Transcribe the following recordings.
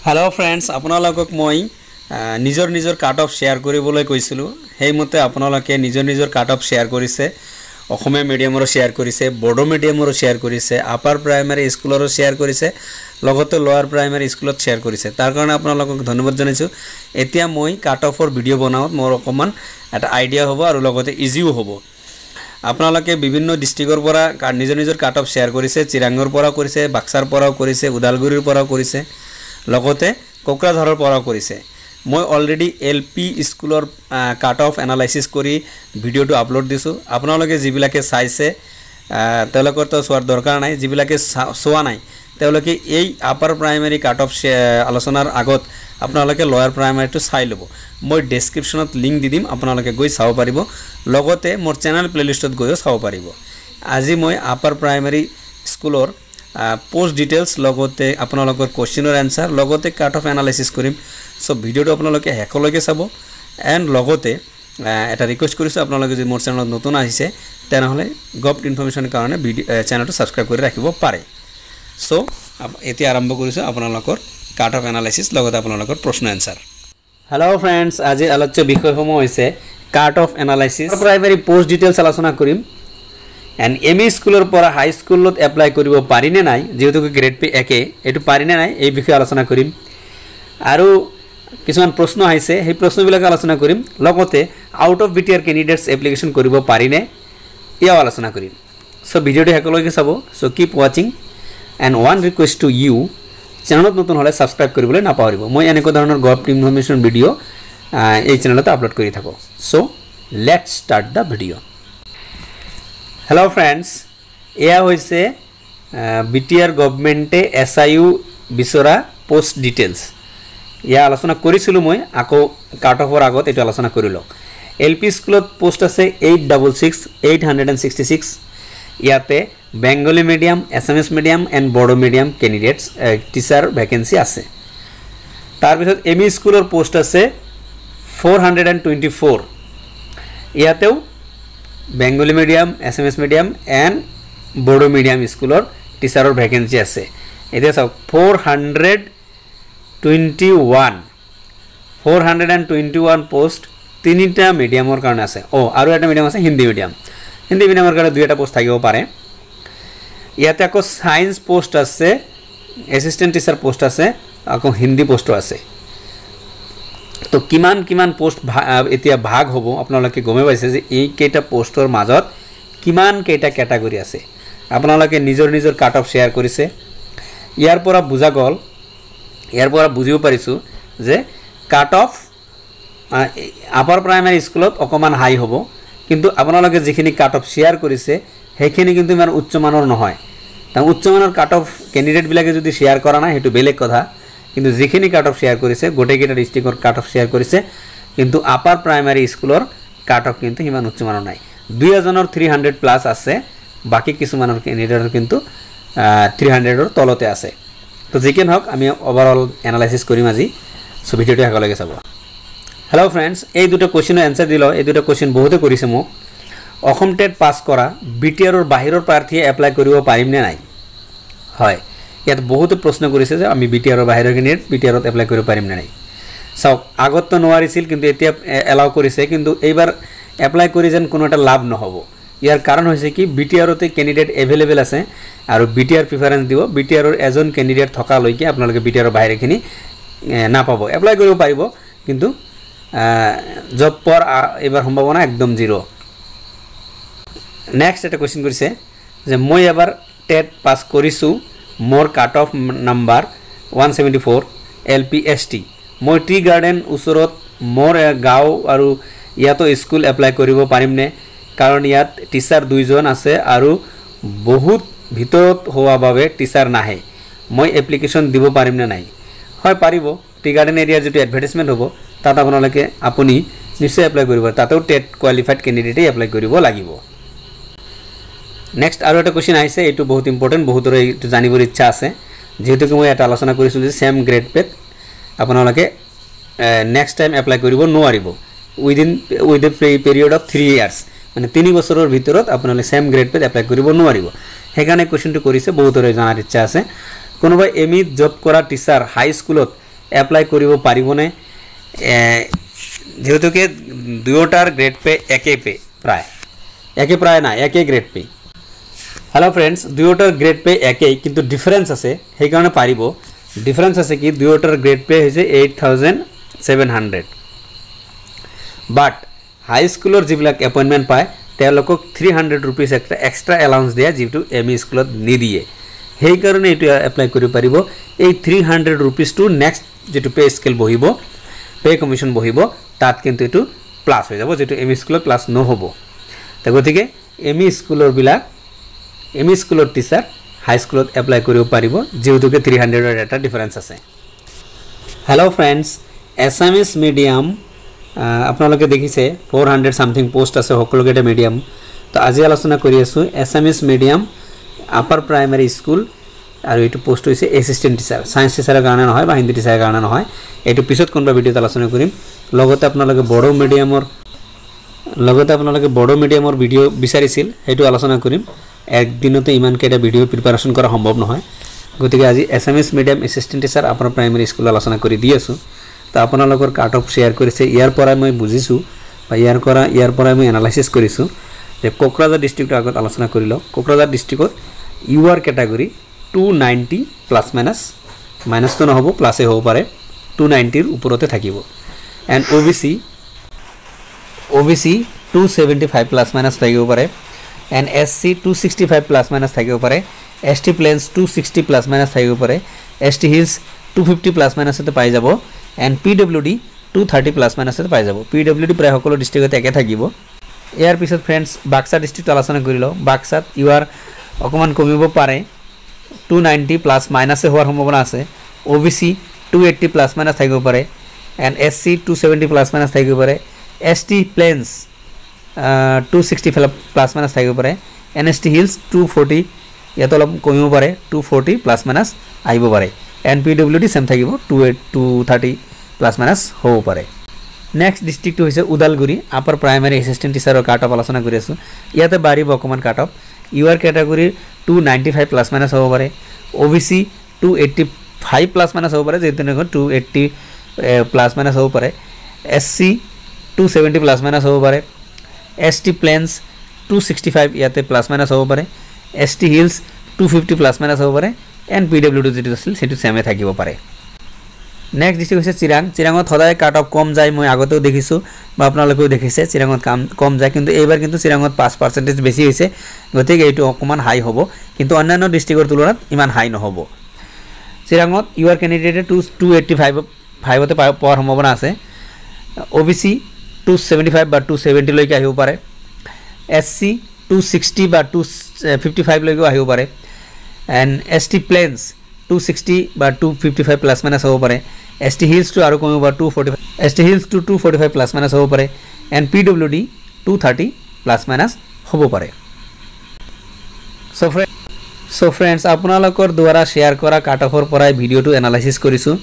Hello friends আপোনালোকক মই নিজৰ নিজৰ কাট অফ শ্বেয়াৰ কৰিবলৈ কৈছিলোঁ সেইমতে আপোনালোকে নিজৰ নিজৰ কাট অফ শ্বেয়াৰ কৰিছে অসমীয়া মিডিয়ামৰো শ্বেয়াৰ কৰিছে বড়ো মিডিয়ামৰো শ্বেয়াৰ কৰিছে আপাৰ প্ৰাইমেৰী স্কুলৰো শ্বেয়াৰ কৰিছে লগতে লোৱাৰ প্ৰাইমেৰী স্কুলত শ্বেয়াৰ কৰিছে তাৰ কাৰণে আপোনালোকক ধন্যবাদ জনাইছোঁ এতিয়া মই কাট অফৰ ভিডিঅ' বনাওঁত মোৰ অকণমান এটা আইডিয়া হ'ব আৰু লগতে ইজিও হ'ব আপোনালোকে বিভিন্ন ডিষ্ট্ৰিক্টৰ পৰা নিজৰ নিজৰ কাট অফ শ্বেয়াৰ কৰিছে চিৰাঙৰ পৰাও কৰিছে বাক্সাৰ পৰাও কৰিছে ওদালগুৰিৰ পৰাও কৰিছে লগতে কোকৰাঝাৰৰ পৰাও কৰিছে। মই অলৰেডি এল পি স্কুলৰ কাট অফ এনালাইচিছ কৰি ভিডিঅ'টো আপলোড দিছোঁ। আপোনালোকে যিবিলাকে চাইছে তেওঁলোকৰতো চোৱাৰ দৰকাৰ নাই। যিবিলাকে চোৱা নাই তেওঁলোকে এই আপাৰ প্ৰাইমেৰী কাট অফ আলোচনাৰ আগত আপোনালোকে লয়াৰ প্ৰাইমেৰীটো চাই ল'ব। মই ডেছক্ৰিপশ্যনত লিংক দি দিম আপোনালোকে গৈ চাব পাৰিব। লগতে মোৰ চেনেল প্লে'লিষ্টত গৈও চাব পাৰিব। আজি মই আপাৰ প্ৰাইমেৰী স্কুলৰ পোষ্ট ডিটেইলছ লগতে আপোনালোকৰ কুৱেশ্যনৰ এনচাৰ লগতে কাট অফ এনালাইচিছ কৰিম। চ' ভিডিঅ'টো আপোনালোকে শেষলৈকে চাব। এণ্ড লগতে এটা ৰিকুৱেষ্ট কৰিছোঁ আপোনালোকে যদি মোৰ চেনেলত নতুন আহিছে তেনেহ'লে গভট ইনফৰ্মেশ্যনৰ কাৰণে ভিডিঅ' চেনেলটো ছাবস্ক্ৰাইব কৰি ৰাখিব পাৰে। চ' এতিয়া আৰম্ভ কৰিছোঁ আপোনালোকৰ কাট অফ এনালাইচিছ লগতে আপোনালোকৰ প্ৰশ্ন এনচাৰ হেল্ল' ফ্ৰেণ্ডছ আজি আলোচ্য বিষয়সমূহ হৈছে cut off analysis primary post details আলোচনা কৰিম। এণ্ড এম ই স্কুলৰ পৰা হাই স্কুলত এপ্লাই কৰিব পাৰিনে নাই? যিহেতু গ্ৰেড পে একে এইটো পাৰিনে নাই? এই বিষয়ে আলোচনা কৰিম। আৰু কিছুমান প্ৰশ্ন আহিছে সেই প্ৰশ্নবিলাক আলোচনা কৰিম। লগতে out of B T R candidates application কৰিব পাৰিনে? এয়াও আলোচনা কৰিম। চ' ভিডিঅ'টো শেষলৈকে চাব। চ' কিপ ৱাচিং and one request to you চেনেলত নতুন হ'লে ছাবস্ক্ৰাইব কৰিবলৈ নাপাহৰিব। মই এনেকুৱা ধৰণৰ গভ ইনফৰ্মেশ্যন ভিডিঅ' এই চেনেলতে আপলোড কৰি থাকোঁ। So' let start the video' hello' friends এয়া হৈছে বি টি আৰ গভমেণ্টে এছ আই ইউ বিচৰা পষ্ট ডিটেইলছ ইয়াৰ আলোচনা কৰিছিলোঁ মই আকৌ কাট অফৰ আগত এইটো আলোচনা কৰি লওক এল পি স্কুলত পষ্ট আছে eight double six eight hundred and sixty six ইয়াতে Bengali medium Assamese medium and Bodo medium candidates teacher vacancy আছে। তাৰপিছত এম ই স্কুলৰ পষ্ট আছে four hundred and twenty four ইয়াতেও Bengali medium Assamese medium and Bodo medium স্কুলৰ টিচাৰৰ vacancy আছে। এতিয়া চাওক four hundred twenty one four hundred and twenty one post তিনিটা মিডিয়ামৰ কাৰণে আছে। অঁ আৰু এটা মিডিয়াম আছে হিন্দী মিডিয়াম হিন্দী মিডিয়ামৰ কাৰণে দুই এটা পষ্ট থাকিব পাৰে। ইয়াতে আকৌ ছায়েন্স পষ্ট আছে এছিষ্টেণ্ট টিচাৰ পষ্ট আছে আকৌ হিন্দী পষ্টো আছে। তো কিমান কিমান পষ্ট এতিয়া ভাগ হ'ব আপোনালোকে গমেই পাইছে যে এইকেইটা পষ্টৰ মাজত কিমান কেইটা কেটাগৰী আছে। আপোনালোকে নিজৰ নিজৰ কাট অফ শ্বেয়াৰ কৰিছে। ইয়াৰ পৰা বুজা গ'ল ইয়াৰ পৰা বুজিব পাৰিছোঁ যে কাট অফ আপাৰ প্ৰাইমেৰী স্কুলত অকণমান হাই হ'ব কিন্তু আপোনালোকে যিখিনি কাট অফ শ্বেয়াৰ কৰিছে সেইখিনি কিন্তু ইমান উচ্চমানৰ নহয়। উচ্চমানৰ কাট অফ কেণ্ডিডেটবিলাকে যদি শ্বেয়াৰ কৰা নাই সেইটো বেলেগ কথা। কিন্তু যিখিনি কাট অফ শ্বেয়াৰ কৰিছে গোটেইকেইটা ডিষ্ট্ৰিক্টৰ কাট অফ শ্বেয়াৰ কৰিছে কিন্তু আপাৰ প্ৰাইমাৰী স্কুলৰ কাট অফ কিন্তু সিমান উচ্চমানৰ নাই। দুই এজনৰ থ্ৰী হাণ্ড্ৰেড প্লাছ আছে বাকী কিছুমানৰ কেণ্ডিডেটৰ কিন্তু থ্ৰী হাণ্ড্ৰেডৰ তলতে আছে। তো যিকি নহওক আমি অভাৰঅল এনালাইচিছ কৰিম আজি। চ' ভিডিঅ'টো শেষলৈকে চাব। হেল্ল' ফ্ৰেণ্ডছ এই দুটা কুৱেশ্যনৰ এনচাৰ দিলোঁ এই দুটা কুৱেশ্যন বহুতে কৰিছে মোক। অসম টেট পাছ কৰা বি টি আৰৰ বাহিৰৰ প্ৰাৰ্থীয়ে এপ্লাই কৰিব পাৰিমনে নাই? হয়। ইয়াত বহুতো প্ৰশ্ন কৰিছে যে আমি বি টি আৰৰ বাহিৰৰ কেণ্ডিডেট বি টি আৰত এপ্লাই কৰিব পাৰিমনে নাই। চাওক আগততো নোৱাৰিছিল কিন্তু এতিয়া এলাউ কৰিছে কিন্তু এইবাৰ এপ্লাই কৰি যেন কোনো এটা লাভ নহ'ব। ইয়াৰ কাৰণ হৈছে কি বি টি আৰতে কেণ্ডিডেট এভেইলেবল আছে আৰু বি টি আৰ প্ৰিফাৰেঞ্চ দিব। বি টি আৰৰ এজন কেণ্ডিডেট থকালৈকে আপোনালোকে বি টি আৰৰ বাহিৰখিনি নাপাব। এপ্লাই কৰিব পাৰিব কিন্তু জব পোৱাৰ এইবাৰ সম্ভাৱনা একদম জিৰ' নেক্সট এটা কুৱেশ্যন কৰিছে যে মই এবাৰ টেট পাছ কৰিছোঁ মোৰ cut off number one seventy four L P S T. মই টি গাৰ্ডেন ওচৰত মোৰ গাঁও আৰু ইয়াতো স্কুল এপ্লাই কৰিব পাৰিমনে? কাৰণ ইয়াত টিচাৰ দুইজন আছে আৰু বহুত ভিতৰত হোৱা বাবে টিচাৰ নাহে। মই এপ্লিকেশ্যন দিব পাৰিমনে নাই? হয় পাৰিব। টি গাৰ্ডেন এৰিয়াৰ যিটো এডভাৰ্টাইজমেণ্ট হ'ব তাত আপোনালোকে আপুনি নিশ্চয় এপ্লাই কৰিব। তাতেও টেট কোৱালিফাইড কেণ্ডিডেটেই এপ্লাই কৰিব লাগিব। নেক্সট আৰু এটা কুৱেশ্যন আহিছে এইটো বহুত ইম্পৰ্টেণ্ট বহুতৰে এইটো জানিবৰ ইচ্ছা আছে। যিহেতুকে মই এটা আলোচনা কৰিছিলোঁ যে ছেম গ্ৰেড পেত আপোনালোকে নেক্সট টাইম এপ্লাই কৰিব নোৱাৰিব। Within with a period of three years মানে তিনি বছৰৰ ভিতৰত আপোনালোকে ছেম গ্ৰেড পেত এপ্লাই কৰিব নোৱাৰিব। সেইকাৰণে কুৱেশ্যনটো কৰিছে বহুতৰে জনাৰ ইচ্ছা আছে। কোনোবাই এম ইত জব কৰা টিচাৰ হাই স্কুলত এপ্লাই কৰিব পাৰিবনে? যিহেতুকে দুয়োটাৰ গ্ৰেড পে একে পে প্ৰায়। একে প্ৰায় নাই একে গ্ৰেড পে হেল্ল' ফ্ৰেণ্ডছ দুয়োটাৰ গ্ৰেড পে একেই কিন্তু ডিফাৰেঞ্চ আছে সেইকাৰণে পাৰিব। ডিফাৰেঞ্চ আছে কি দুয়োটাৰ গ্ৰেড পে হৈছে eight thousand seven hundred but হাইস্কুলৰ যিবিলাক এপইণ্টমেণ্ট পায় তেওঁলোকক three hundred rupees extra extra allowance দিয়ে যিটো এম ই স্কুলত নিদিয়ে। সেইকাৰণে এইটো এপ্লাই কৰিব পাৰিব। এই থ্ৰী হাণ্ড্ৰেড ৰুপিজটো নেক্সট যিটো পে' স্কেল বহিব পে' কমিশ্যন বহিব তাত কিন্তু এইটো প্লাছ হৈ যাব যিটো এম ই স্কুলত প্লাছ নহ'ব। তো গতিকে এম ই স্কুলৰবিলাক এম ই স্কুলৰ টিচাৰ হাইস্কুলত এপ্লাই কৰিব পাৰিব যিহেতুকে থ্ৰী হাণ্ড্ৰেডৰ এটা ডিফাৰেঞ্চ আছে। হেল্ল' ফ্ৰেণ্ডছ এছামিছ মিডিয়াম আপোনালোকে দেখিছে ফ'ৰ হাণ্ড্ৰেড ছামথিং পষ্ট আছে সকলোকেইটা মিডিয়াম তো আজি আলোচনা কৰি আছোঁ Assamese medium upper primary school আৰু এইটো পষ্ট হৈছে এছিষ্টেণ্ট টিচাৰ ছায়েন্স টিচাৰৰ কাৰণে নহয় বা হিন্দী টিচাৰৰ কাৰণে নহয়। এইটো পিছত কোনোবা ভিডিঅ'ত আলোচনা কৰিম। লগতে আপোনালোকে বড়ো মিডিয়ামৰ লগতে আপোনালোকে বড়ো মিডিয়ামৰ ভিডিঅ' বিচাৰিছিল সেইটো আলোচনা কৰিম। একদিনতে ইমানকেইটা ভিডিঅ' প্ৰিপাৰেশ্যন কৰা সম্ভৱ নহয়। গতিকে আজি এছামিছ মিডিয়াম এছিষ্টেণ্ট টিচাৰ আপোনাৰ প্ৰাইমেৰী স্কুল আলোচনা কৰি দি আছোঁ। তো আপোনালোকৰ কাট অফ শ্বেয়াৰ কৰিছে। ইয়াৰ পৰাই মই বুজিছোঁ বা ইয়াৰ পৰা ইয়াৰ পৰাই মই এনালাইচিছ কৰিছোঁ যে কোকৰাঝাৰ ডিষ্ট্ৰিক্টৰ আগত আলোচনা কৰি লওক। কোকৰাঝাৰ ডিষ্ট্ৰিক্টত U R category two ninety plus minus মাইনাছটো নহ'ব প্লাছে হ'ব পাৰে। টু নাইণ্টিৰ ওপৰতে থাকিব। And O' B C and S C two sixty five plus minus থাকিব পাৰে S T plains two sixty plus minus থাকিব পাৰে S T hills two fifty plus মাইনাছতে পাই যাব and P W D two thirty plus মাইনাছতে পাই যাব। P W D প্ৰায় সকলো ডিষ্ট্ৰিক্টতে একে থাকিব। ইয়াৰ পিছত ফ্ৰেণ্ডছ বাক্সা ডিষ্ট্ৰিক্টটো আলোচনা কৰি লওঁ। বাক্সাত ইউ আৰ অকণমান কমিব পাৰে। টু নাইণ্টি প্লাছ মাইনাছে হোৱাৰ সম্ভাৱনা আছে। O' B C two eighty plus minus থাকিব পাৰে and S C two seventy plus minus থাকিব পাৰে S T plains two sixty plus minus থাকিব পাৰে। And S T hills two forty ইয়াত অলপ কমিব পাৰে টু ফৰ্টি প্লাছ মাইনাছ আহিব পাৰে। N P W D same থাকিব two eight two thirty plus minus হ'ব পাৰে। নেক্সট ডিষ্ট্ৰিক্টটো হৈছে ওদালগুৰি আপাৰ প্ৰাইমেৰী এছিষ্টেণ্ট টিচাৰৰ কাট অফ আলোচনা কৰি আছোঁ। ইয়াতে বাঢ়িব অকণমান cut off U R কেটাগৰীৰ two ninety five plus minus হ'ব পাৰে। O' B C two eighty five plus minus হ'ব পাৰে যিহেতু টু এইট্টি প্লাছ মাইনাছ হ'ব পাৰে। S C two seventy plus minus হ'ব পাৰে S T plains two sixty five ইয়াতে প্লাছ মাইনাছ হ'ব পাৰে S T hills two fifty plus minus হ'ব পাৰে এণ্ড পি ডব্লিউ ডি যিটো আছিল সেইটো ছেমে থাকিব পাৰে নেক্সট ডিষ্ট্ৰিক্ট হৈছে চিৰাং চিৰাঙত সদায় কাট অফ কম যায় মই আগতেও দেখিছোঁ বা আপোনালোকেও দেখিছে চিৰাঙত কাম কম যায় কিন্তু এইবাৰ কিন্তু চিৰাঙত পাঁচ পাৰ্চেণ্টেজ বেছি হৈছে গতিকে এইটো অকণমান হাই হ'ব কিন্তু অন্যান্য ডিষ্ট্ৰিক্টৰ তুলনাত ইমান হাই নহ'ব চিৰাঙত ইউ আৰ কেণ্ডিডেটে টু টু এইট্টি ফাইভ ফাইভতে পোৱাৰ সম্ভাৱনা আছে O' B C two seventy five বা টু ছেভেণ্টিলৈকে আহিব পাৰে। এছ চি টু ছিক্সটি বা টু ফিফটি ফাইভলৈকেও আহিব পাৰে। And S T plains two sixty বা two fifty five plus minus হ'ব পাৰে। এছ টি হিলছটো আৰু কমিব পাৰে two forty five S T hills two two forty five plus minus হ'ব পাৰে। And P W D two thirty plus minus হ'ব পাৰে। চ' ফ্ৰেণ্ড চ' ফ্ৰেণ্ডছ আপোনালোকৰ দ্বাৰা শ্বেয়াৰ কৰা কাট অফৰ পৰাই ভিডিঅ'টো এনালাইচিছ কৰিছোঁ।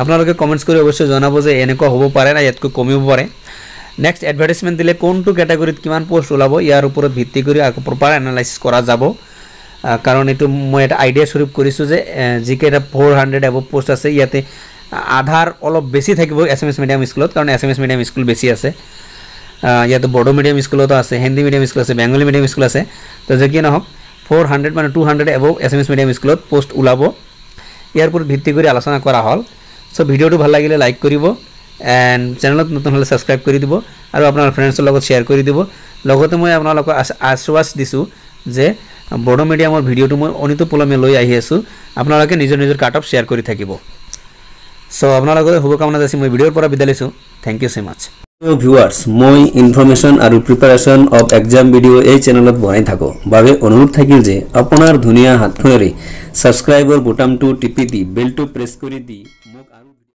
আপোনালোকে কমেণ্টছ কৰি অৱশ্যে জনাব যে এনেকুৱা হ'ব পাৰে না ইয়াতকৈ কমিব পাৰে। নেক্সট এডভাৰ্টাইজমেণ্ট দিলে কোনটো কেটেগৰীত কিমান পষ্ট ওলাব ইয়াৰ ওপৰত ভিত্তি কৰি আকৌ প্ৰপাৰ এনালাইচিছ কৰা যাব। কাৰণ এইটো মই এটা আইডিয়া স্বৰূপ কৰিছোঁ যে যিকেইটা ফ'ৰ হাণ্ড্ৰেড এব পষ্ট আছে ইয়াতে আধাৰ অলপ বেছি থাকিব এছামিছ মিডিয়াম স্কুলত কাৰণ এছামিছ মিডিয়াম স্কুল বেছি আছে। ইয়াতে বড়ো মিডিয়াম স্কুলতো আছে হিন্দী মিডিয়াম স্কুল আছে বেংগলী মিডিয়াম স্কুল আছে। তো যে কি নহওক ফ'ৰ হাণ্ড্ৰেড মানে টু হাণ্ড্ৰেড এব এছামিছ মিডিয়াম স্কুলত পষ্ট ওলাব। ইয়াৰ ওপৰত ভিত্তি কৰি আলোচনা কৰা হ'ল। চ' ভিডিঅ'টো ভাল লাগিলে লাইক কৰিব। এণ্ড চেনেলত নতুন হ'লে ছাবস্ক্ৰাইব কৰি দিব আৰু আপোনাৰ ফ্ৰেণ্ডছৰ লগত শ্বেয়াৰ কৰি দিব। লগতে মই আপোনালোকক আশ্বাস দিছোঁ যে বড়ো মিডিয়ামৰ ভিডিঅ'টো মই অনিত পলমে লৈ আহি আছোঁ। আপোনালোকে নিজৰ নিজৰ অফ শ্বেয়াৰ কৰি থাকিব। চ' আপোনালোকৰ শুভকামনা যাচি মই ভিডিঅ'ৰ পৰা বিদায় লৈছোঁ। Thank you so' much viewers মই ইনফৰ্মেশ্যন আৰু প্ৰিপাৰেশ্যন অফ এক্সাম ভিডিঅ' এই চেনেলত বনাই থাকোঁ। বাবে অনুৰোধ থাকিল যে আপোনাৰ ধুনীয়া হাতখনেৰে ছাবস্ক্ৰাইবৰ বুটামটো টিপি দি বেলটো প্ৰেছ কৰি দি